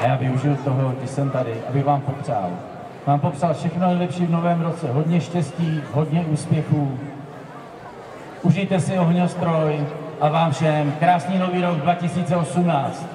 A já využil toho, když jsem tady, abych vám popřál. Vám popřál všechno nejlepší v novém roce. Hodně štěstí, hodně úspěchů. Užijte si ohňostroj a vám všem krásný nový rok 2018.